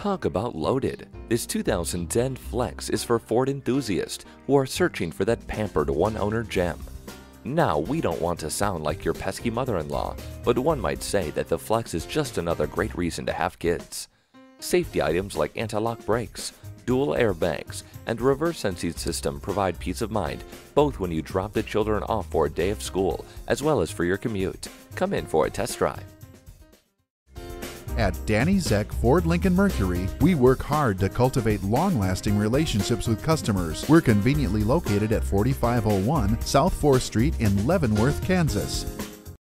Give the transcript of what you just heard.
Talk about loaded. This 2010 Flex is for Ford enthusiasts who are searching for that pampered one-owner gem. Now, we don't want to sound like your pesky mother-in-law, but one might say that the Flex is just another great reason to have kids. Safety items like anti-lock brakes, dual airbags, and reverse sensing system provide peace of mind, both when you drop the children off for a day of school, as well as for your commute. Come in for a test drive. At Danny Zeck Ford Lincoln Mercury, we work hard to cultivate long lasting relationships with customers. We're conveniently located at 4501 South 4th Street in Leavenworth, Kansas.